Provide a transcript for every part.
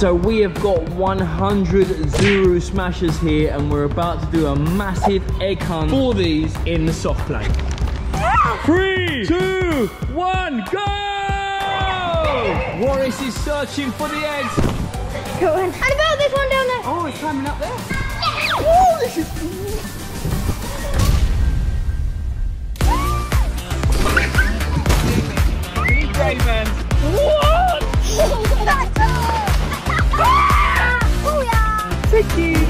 So we have got 100 Zuru Smashers here and we're about to do a massive egg hunt for these in the soft play. Three, two, one, go! Warris is searching for the eggs. Go on. And about this one down there. Oh, it's climbing up there. Oh, this is... DJ man. What? Tricky. Then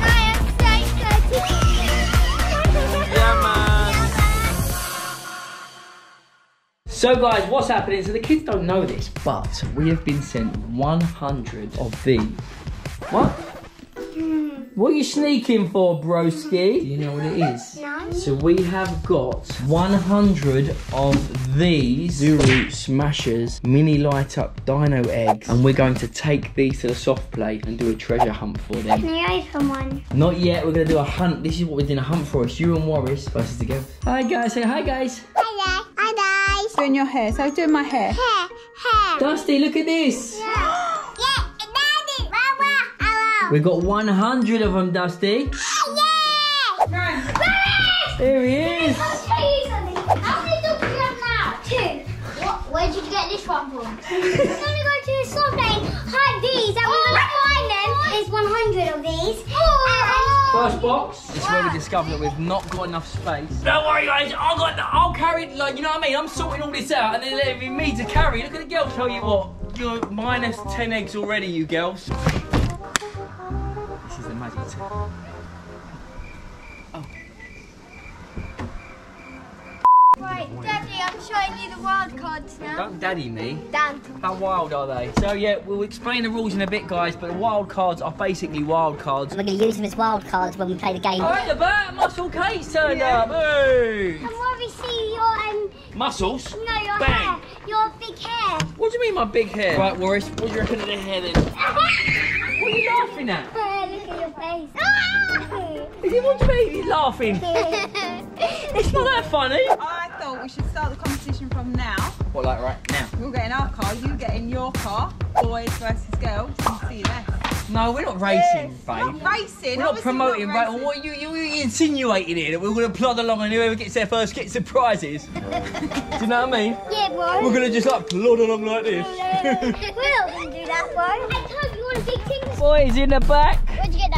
I am saying 30. Yeah, man. So guys, what's happening? So the kids don't know this, but we have been sent 100 of these. What? What are you sneaking for, broski? Do you know what it is? No. So we have got 100 of these Zuru Smashers mini light up dino eggs and we're going to take these to the soft play and do a treasure hunt for them. Can you open one? Not yet, we're going to do a hunt. This is what we're doing a hunt for. It's you and Warris versus the girls. Hi guys, say hi guys. Hi there. Hi guys. Doing your hair, so I'm doing my hair. Hair. Hair. Dustie, look at this. Yeah. Daddy. Mama. Hello. We got 100 of them, Dustie. Ah, yeah. There he is. How many dogs do you have now? Two. What? Where'd you get this one from? We're gonna go to the shop and hide these, and we're gonna find them. There's 100 of these. Oh! First box. This is where we discovered that we've not got enough space. Don't worry, guys. I'll got. The, I'll carry. it, Like you know what I mean. I'm sorting all this out, and then leaving me to carry. Look at the girls. Tell you what. You're minus 10 eggs already, you girls. This is the magic tip. Right, Daddy, I'm showing you the wild cards now. Don't daddy me. Dan. How wild are they? So yeah, we'll explain the rules in a bit, guys. But the wild cards are basically wild cards. We're going to use them as wild cards when we play the game. All right, the bat muscle Kate's turned up. Hey. And what we see your um, Muscles. no, your Bang. hair, your big hair. What do you mean my big hair? Right, Warris. What do you reckon of the hair then? What are you laughing at? Look at your face. Is it what do you? He's laughing. It's not that funny. I thought we should start the competition from now. What, like right now? We'll get in our car, you get in your car, boys versus girls, and see that. No, we're not racing, babe. Not racing. We're not promoting, not right? racing. What you you you insinuating here that we're gonna plod along and whoever gets there first gets the prizes? Do you know what I mean? yeah, bro. We're gonna just like plod along like this. We're not gonna do that, bro. I told you one big thing. Boys in the back Where'd you get that camera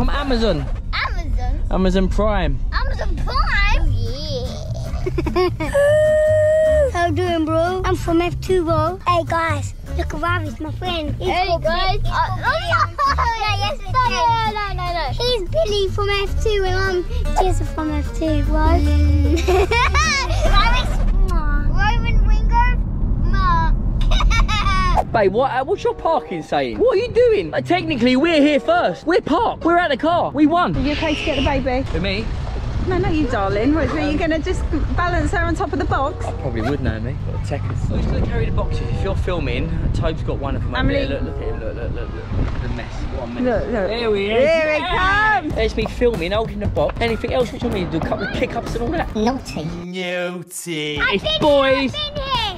from? from Amazon, Amazon. Amazon Prime. Amazon Prime. Oh yeah. How you doing, bro? I'm from F2, bro. Hey guys, look at Ravis, my friend. He's hey guys. Uh, no, yes, no, no, no, no. He's Billy from F2, and I'm Jessa from F2, bro. Ravis, Roman Ringo, Ma. Babe, what, uh, what's your parking saying? What are you doing? Like, technically, we're here first. We're parked. We're at the car. We won. Are you okay to get the baby? For me, No, not you, darling. What, are you going to just balance her on top of the box? I probably would know me. Got checkers. Who's going to carry the boxes? If you're filming, Tobe's got one of them Amelie. there. Look, look at him. Look, look, look, look. The mess. What a mess. Look, look. There he is. Here he comes. There's me filming, holding the box. Anything else which I need to do? A couple of kick-ups and all that. Naughty. Naughty. I've It's been boys.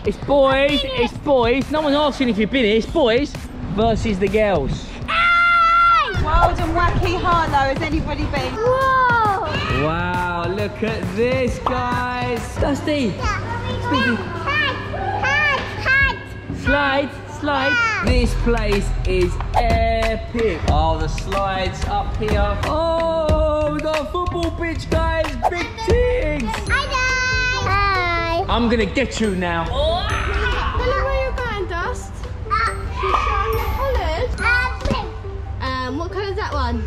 Here, I've been here. It's boys. It's boys. No one's asking if you've been here. It's boys versus the girls. Wild and wacky Harlow, has anybody been? Whoa! Wow, look at this, guys. Dustie, hide. slide, slide. This place is epic. Oh, the slides up here. Oh, we got a football pitch, guys. I'm gonna get you now. Hello, where you going, Dust? Coloured. Um, what colour's that one?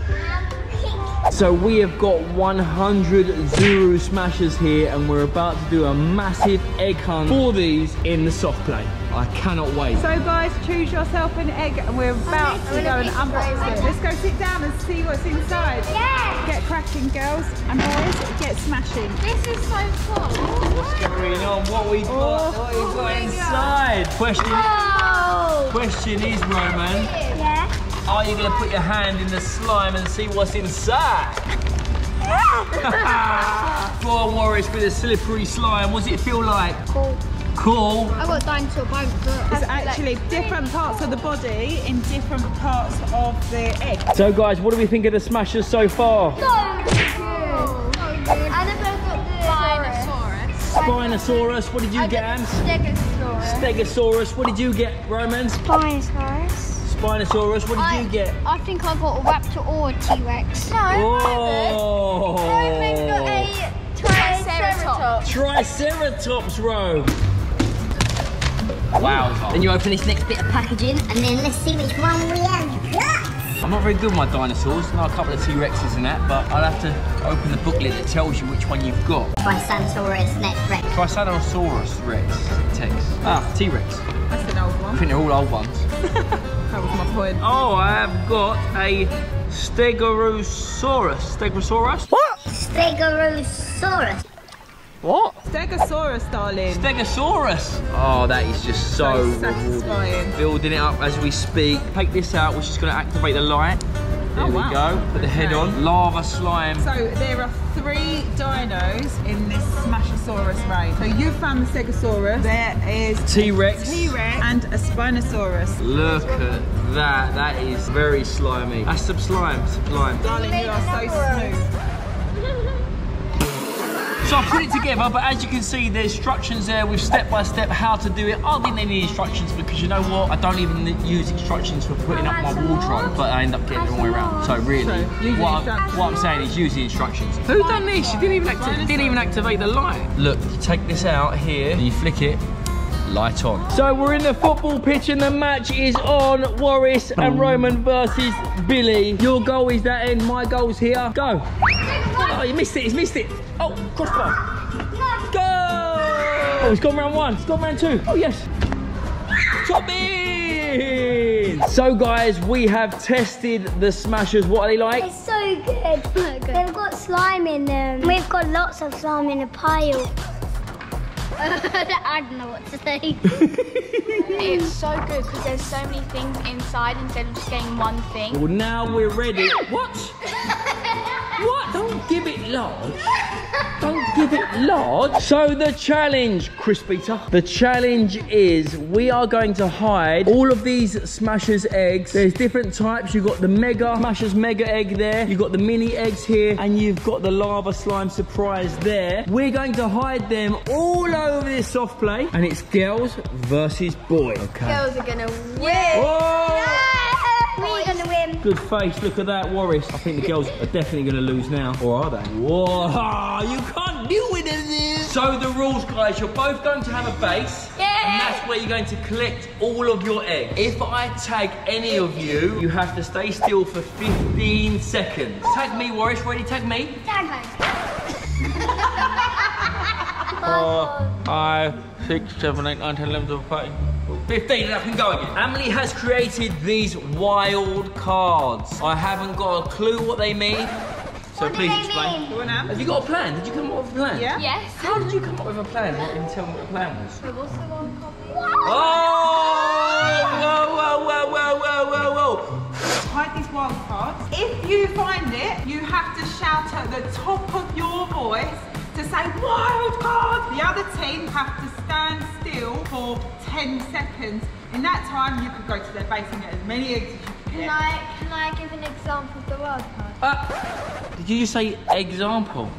So we have got 100 Zuru Smashers here and we're about to do a massive egg hunt for these in the soft play. I cannot wait. So guys, choose yourself an egg and we're about to go and unbox it. Let's go sit down and see what's inside. Yeah. Get cracking girls and boys, get smashing. This is so fun. What's going on? What we got? Oh, what we got inside? Question, Oh. question is, Roman, Yeah. are you going to put your hand in the slime and see what's inside? Go on, Warris, with a slippery slime. What does it feel like? Cool. Cool. I got dinosaur bones. It's actually different parts of the body in different parts of the egg. So guys, what do we think of the smashers so far? Spinosaurus, what did you get, Ams? Stegosaurus, Stegosaurus. what did you get, Romans? Spinosaurus. Spinosaurus, what did you get? I think I got a raptor or a T-Rex. No, Oh! Roman. Roman got a triceratops. Triceratops, Rome. Wow. Then you open this next bit of packaging and then let's see which one we have got. I'm not very good with my dinosaurs. I know a couple of T-Rexes and that, but I'll have to open the booklet that tells you which one you've got. Triceratops neck rex. Triceratosaurus Rex. Text. Ah, T-Rex. That's an old one. I one. think they're all old ones. That was my point. Oh, I have got a Stegosaurus. Stegosaurus? What? Stegosaurus. What? Stegosaurus, darling. Stegosaurus. Oh, that is just so, So rewarding. satisfying. Building it up as we speak. Take this out, which is going to activate the light. Oh, there Oh, we wow. go. Put the head Okay. on. Lava slime. So there are three dinos in this Smashosaurus range. So you found the Stegosaurus. There is T-Rex. T-Rex and a Spinosaurus. Look at that. That is very slimy. That's some slime. Sublime. Darling, you are so smooth. So I put it together, but as you can see, there's instructions there with step by step how to do it. I didn't need any instructions because you know what? I don't even use instructions for putting up my wardrobe, but I end up getting the wrong way around. So really, So, use the what, I'm, what I'm saying is use the instructions. Who done this? You didn't even activate, didn't even activate the light. Look, you take this out here, and you flick it. Light on. So we're in the football pitch and the match is on. Warris and Roman versus Billy. Your goal is that end, my goal's here. Go. Oh, you missed it, he's missed it. Oh, crossbar. Go! Oh, he's gone round one. He's gone round two. Oh, yes. Top in! So, guys, we have tested the smashers. What are they like? It's so good. They've got slime in them. We've got lots of slime in a pile. I don't know what to say. it's so good because there's so many things inside instead of just getting one thing. Well, now we're ready. What? what? Don't give it large. Don't give it large. So the challenge, Chris Peter, the challenge is we are going to hide all of these Smashers eggs. There's different types. You've got the Mega Smashers Mega Egg there. You've got the mini eggs here. And you've got the Lava Slime Surprise there. We're going to hide them all over this soft play. And it's girls versus boys. Okay. Girls are gonna win. Whoa! We're gonna win. Good face, look at that, Warris. I think the girls are definitely going to lose now. Or are they? Whoa, you can't do it in this. So the rules, guys, you're both going to have a base. Yeah. And that's where you're going to collect all of your eggs. If I tag any of you, you have to stay still for 15 seconds. Tag me, Warris. Ready? Tag me. Four, five, six, seven, eight, nine, ten, eleven, twelve, thirteen. 15 and I can go again. Amelie has created these wild cards. I haven't got a clue what they mean. So please explain. Go on now. Have you got a plan? Did you come up with a plan? Yeah? Yes. How did you come up with a plan? What didn't tell me what the plan was? But what's the one copy? Oh! Whoa, whoa, whoa, whoa, whoa, whoa, whoa. Hide these wild cards. If you find it, you have to shout at the top of your voice to say wild card. The other team have to stand still for 10 seconds. In that time, you could go to their base and get as many eggs as you can Can. I can I give an example of the wild card? Uh, did you just say example?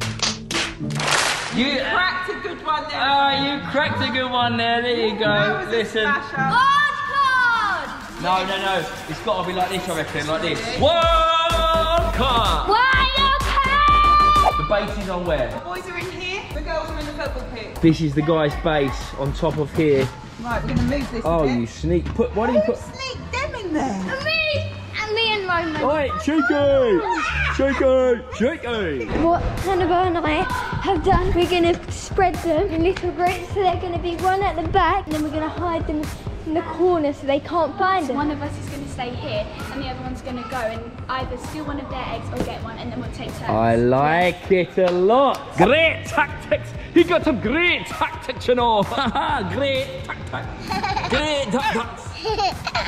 You, Cracked a good one there. oh, you cracked a good one there. There you That go. was Listen. smasher. Wild card! No, no, no. It's got to be like this, I reckon. Like this. Wild card. Wild card! The base is on where? The boys are in here. The girls are in the football pitch. This is the guy's base on top of here. Right, we're going to move this Oh, a bit. you sneak. Put. Why didn't you put? Sneak them in there. Me and me and Roman. Oi, cheeky, cheeky, cheeky. What Annabelle and I have done, we're going to spread them in little groups. So they're going to be one at the back, and then we're going to hide them in the corner so they can't find them. One of us is going to stay here and the other one's going to go and either steal one of their eggs or get one and then we'll take turns. I like it a lot. Great tactics. He got some great tactics, you know. Haha, great tactics. Great tactics.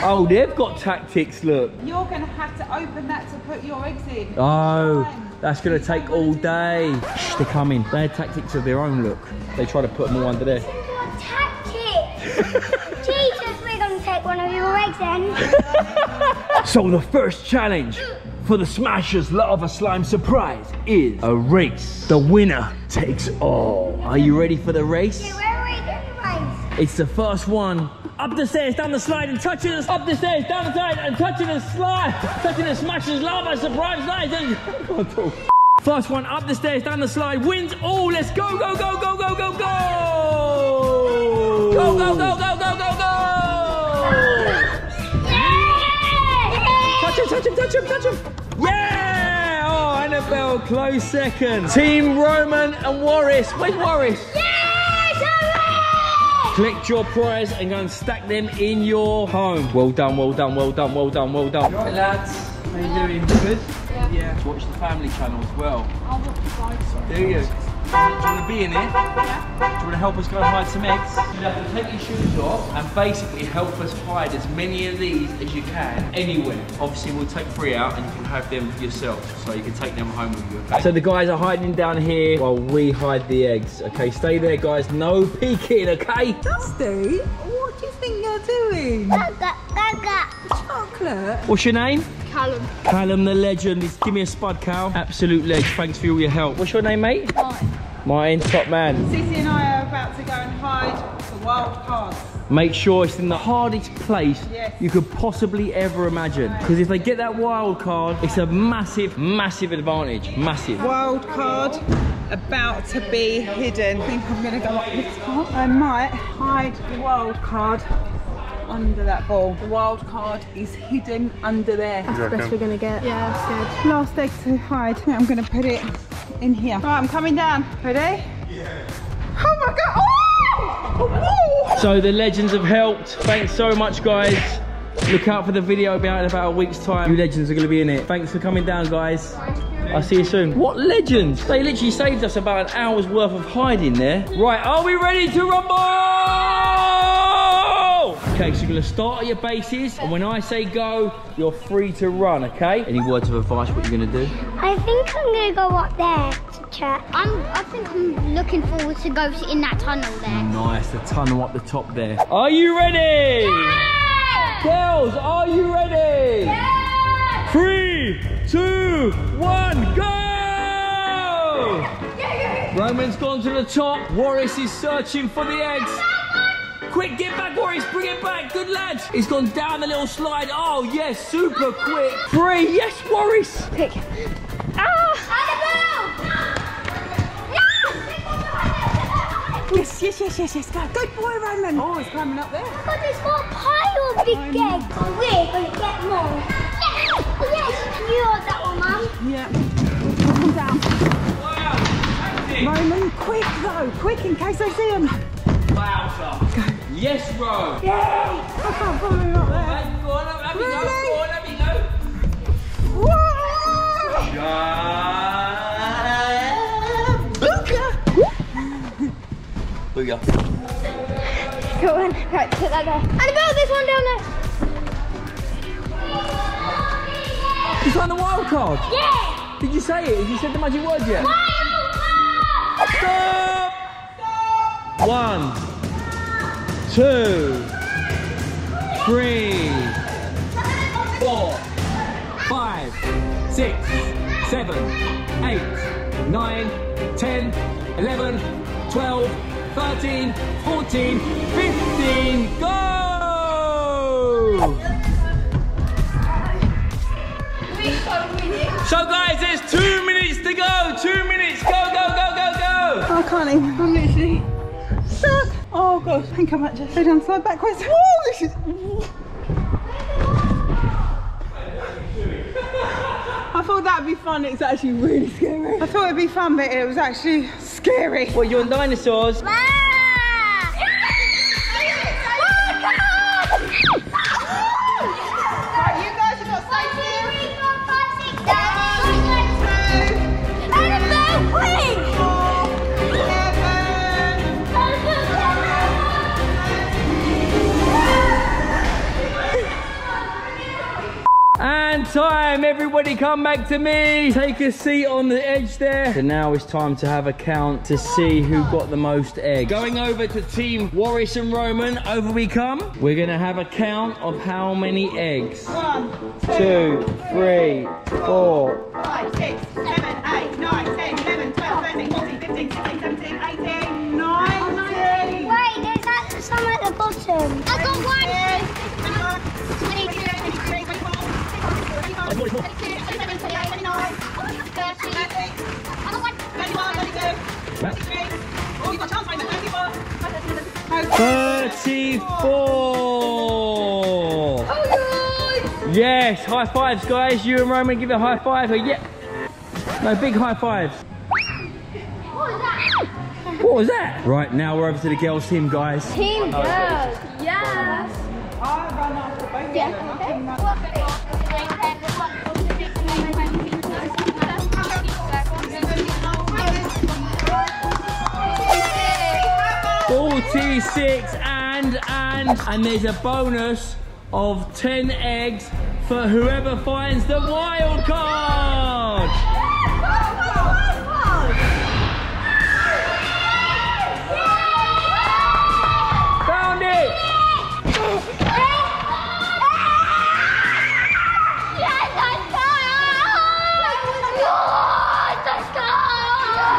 Oh, they've got tactics. Look. You're going to have to open that to put your eggs in. Oh, that's going to take all day. Shh, they're coming. They had tactics of their own, look. They try to put them all under there. Tactics! Jesus, we're gonna take one of your eggs then. So the first challenge for the Smashers Lava Slime Surprise is a race. The winner takes all. Are you ready for the race? Where are we doing the race? It's the first one. Up the stairs, down the slide, and touching us. Up the stairs, down the slide, and touching the slide. Touching the Smashers Lava Surprise slide. First one up the stairs, down the slide, wins all. Let's go, go, go, go, go, go, go. Go, go, go, go, go, go, go. Touch him, touch him, touch him. Yeah! Oh, Annabelle, close second. Team Roman and Warris. Where's Warris? Yeah! Collect your prize and go and stack them in your home. Well done, well done, well done, well done, well done. Right, lads. How you doing? Good? Yeah. Watch the family channel as well. I'll watch you guys. Do you? Do you want to be in it? Yeah. Do you want to help us go and hide some eggs? You have to take your shoes off and basically help us hide as many of these as you can anywhere. Obviously, we'll take three out and you can have them yourself, so you can take them home with you. Okay? So the guys are hiding down here while we hide the eggs. Okay, stay there, guys. No peeking. Okay. Dustie, what do you think you're doing? Gaga, gaga. Chocolate? What's your name? Callum. Callum the legend. Give me a spud, Cal. Absolute leg. Thanks for all your help. What's your name, mate? Martin. Mine, top man. Sissy and I are about to go and hide the wild cards. Make sure it's in the hardest place Yes. you could possibly ever imagine. Because if they get that wild card, it's a massive, massive advantage. Massive. Wild card about to be hidden. I think I'm gonna go up this part. I might hide the wild card under that ball. The wild card is hidden under there. That's the best we're gonna get. Yeah, that's good. Last egg to hide. I'm gonna put it in here. Right, I'm coming down. Ready? Yeah. Oh my god! Oh! So the legends have helped. Thanks so much, guys. Look out for the video about in about a week's time. You legends are going to be in it. Thanks for coming down, guys. I'll see you soon. What legends? They literally saved us about an hour's worth of hiding there. Right, are we ready to rumble? Okay, so you're to start at your bases, and when I say go, you're free to run, okay? Any words of advice what you're going to do? I think I'm gonna go up there to check. I'm, I think I'm looking forward to go in that tunnel there. Nice, the tunnel up the top there. Are you ready? Yeah! Girls, are you ready? Yeah! Three, two, one, go! Roman's gone to the top. Warris is searching for the eggs. Quick, get back, Warris. Bring it back. Good lads. He's gone down the little slide. Oh, yes, super quick. Three, yes, Warris. Pick. Ah. Yes, yes, yes, yes, yes. Go. Good boy, Roman. Oh, he's climbing up there. But there's got a pile of big eggs. We're gonna get more. Yes! Yes! You hold that one, Mum. Yeah. Come down. Wow. Roman, quick though. Quick in case they see him. Wowza. Yes, Ro. Yay! I can't follow him up there. Hey, go on, have me go, Really? go on, have me go. Whoa! Booyah. Go on. Right, put that there. Annabelle, there's one down there. You found the wild card? Yeah! Did you say it? Have you said the magic word yet? Wild card! Stop! One, two, three, four, five, six, seven, eight, nine, ten, eleven, twelve, thirteen, fourteen, fifteen. Go! So guys, there's two minutes to go. Two minutes. Go, go, go, go, go. I can't even. I'm literally stuck. Oh gosh. I think I might just go down slide backwards. Whoa, this is. I thought that'd be fun. It's actually really scary. I thought it'd be fun, but it was actually scary. Well, you're dinosaurs. Right, time. Everybody come back to me. Take a seat on the edge there. So now it's time to have a count to see who got the most eggs. Going over to Team Warris and Roman. Over we come. We're going to have a count of how many eggs. One, Two, three, four. five, six, 34. Yes, high fives, guys. You and Roman give a high five. Yeah. No, big high fives. What was that? What was that? Right, now we're over to the girls' team, guys. Team girls, yes. I run. Yeah. 26 and, and, and there's a bonus of 10 eggs for whoever finds the wild card. Found it!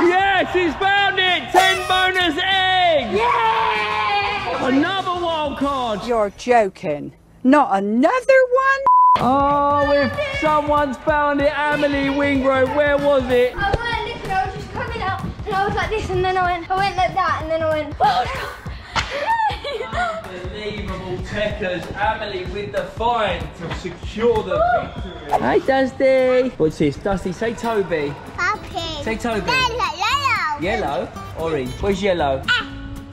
Yes, he's found it! 10 bonus eggs! Yeah! Another wild card. You're joking. Not another one? Oh, if someone's found it, Amelie Wingrove, where was it? I went listen, I was just coming out and I was like this and then I went I went like that and then I went oh Unbelievable techers, Amelie with the find to secure the victory. Hi, Dustie. What's this? Dustie, say Toby. Puppy. Say Toby. Yellow. Yellow, orange. Where's yellow? Ah.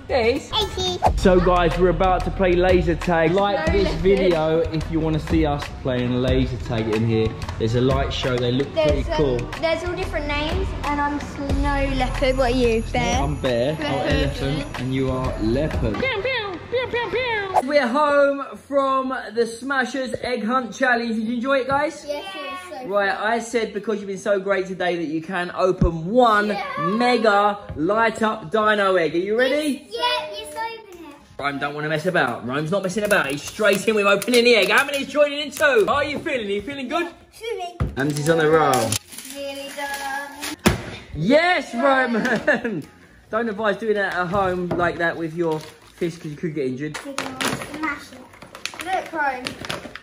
This. Eighty. So guys, we're about to play laser tag. Like this video if you want to see us playing laser tag in here. There's a light show, they look pretty There's, cool. um, there's all different names and I'm snow leopard. What are you? Bear? I'm bear, I'm elephant, and you are leopard. We're home from the Smashers Egg Hunt Challenge. Did you enjoy it, guys? Yes, Right, I said because you've been so great today that you can open one mega light up dino egg. Are you ready? Yeah, yes, open it. Rome don't want to mess about. Rome's not messing about. He's straight in with opening the egg. How many's joining in two? How are you feeling? Are you feeling good? Swimming. Amy's on the roll. Really done. Yes, Roman! don't advise doing that at home like that with your fist because you could get injured. Smash it. Look. Rome, look.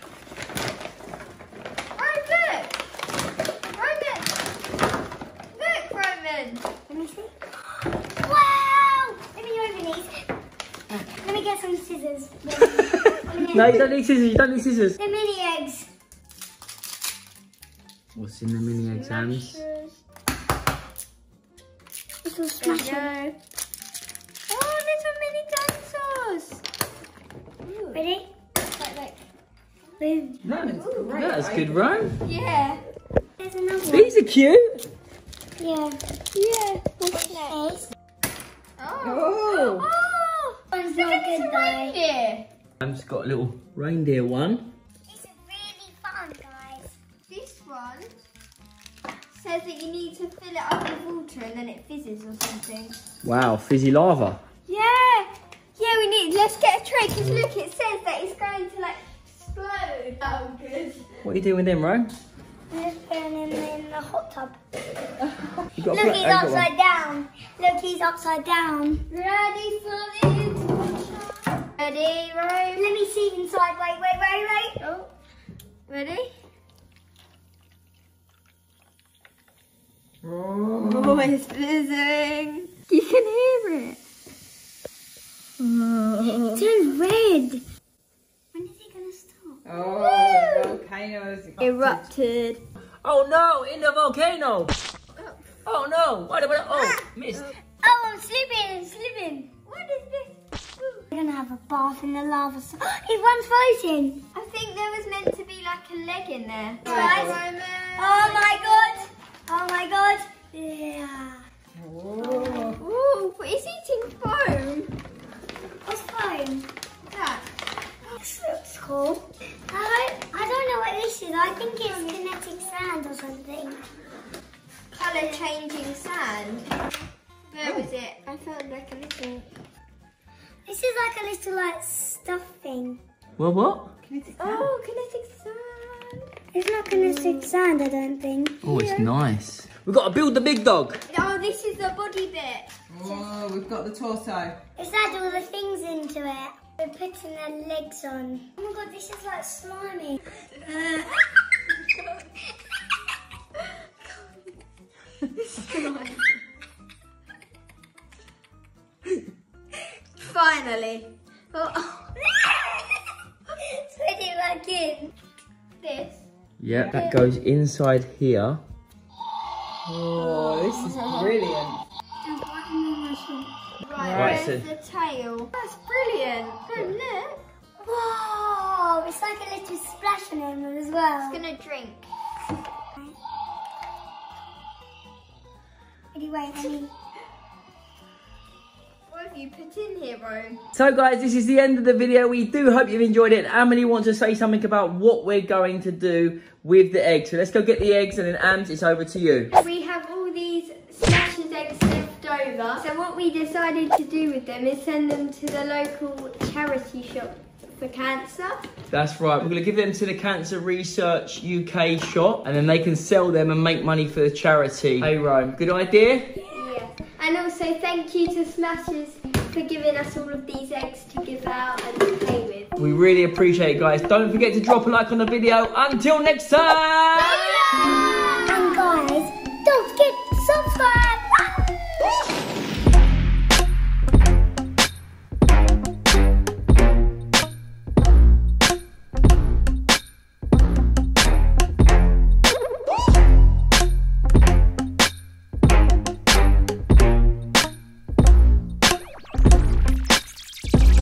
Roman. Look, Roman. Let me see. Wow! Let me open these. Let me get some scissors. No, you don't need scissors. You don't need scissors. The mini eggs. What's in the mini eggs, Ams? This will smash it. No. Oh, little mini dinosaurs. Ready? Like, like. Boom. No, that's good, Rome. Yeah. There's another one. These are cute. Yeah. Yeah. What's next? Oh. Oh. oh. One's Look not at good this though. reindeer. Am's got a little reindeer one. It's really fun, guys. This one says that you need to fill it up with water and then it fizzes or something. Wow, fizzy lava. Yeah. Yeah, we need. Let's get a tray because look, it says that it's going to like explode. Oh, good. What are you doing with them, Rome? Let's put him in, in the hot tub. You got a Look, pla- he's you got one. upside down. Look, he's upside down. Ready for the introduction? Ready, Rome? Let me see inside. Wait, wait, wait, wait. Oh. Ready? Oh, oh it's fizzing. You can hear it. Oh. It turns red. When is he gonna stop? Oh, volcanoes. Erupted. Oh no, in the volcano. Oh, oh no, what about, oh, ah. missed. Oh, I'm slipping, I'm slipping. What is this? We're gonna have a bath in the lava. So His one's floating. I think there was meant to be like a leg in there. Right. Roman. Oh my god. Oh my god. Yeah. Oh. Ooh, but it's eating foam. What's fine? That. This looks cool. I hope, I I don't know what this is. I think it's kinetic sand or something. Colour changing sand. Where was it? I felt like a little. This is like a little like stuffing. Well, what? Oh, kinetic sand. It's not kinetic sand, I don't think. Oh, it's nice. We've got to build the big dog. Oh, this is the body bit. Oh, we've got the torso. It's had all the things into it. We're putting their legs on. Oh my god, this is like slimy. Finally. Oh, Put it back in. this. Yeah, that goes inside here. Oh, this is brilliant. Right, Right, where's so- the tail? That's brilliant. Oh, look. Whoa, it's like a little splash on him as well. It's gonna drink. Ready, wait, let me. What have you put in here, Rome? So guys, this is the end of the video. We do hope you've enjoyed it. Amelie wants to say something about what we're going to do with the eggs. So let's go get the eggs and then Ams, it's over to you. We have all these Smashers eggs left over. So what we decided to do with them is send them to the local charity shop for cancer. That's right. We're going to give them to the Cancer Research UK shop and then they can sell them and make money for the charity. Hey Rome, good idea? Also thank you to Smashers for giving us all of these eggs to give out and to play with. We really appreciate it guys. Don't forget to drop a like on the video. Until next time! And guys, don't forget to subscribe.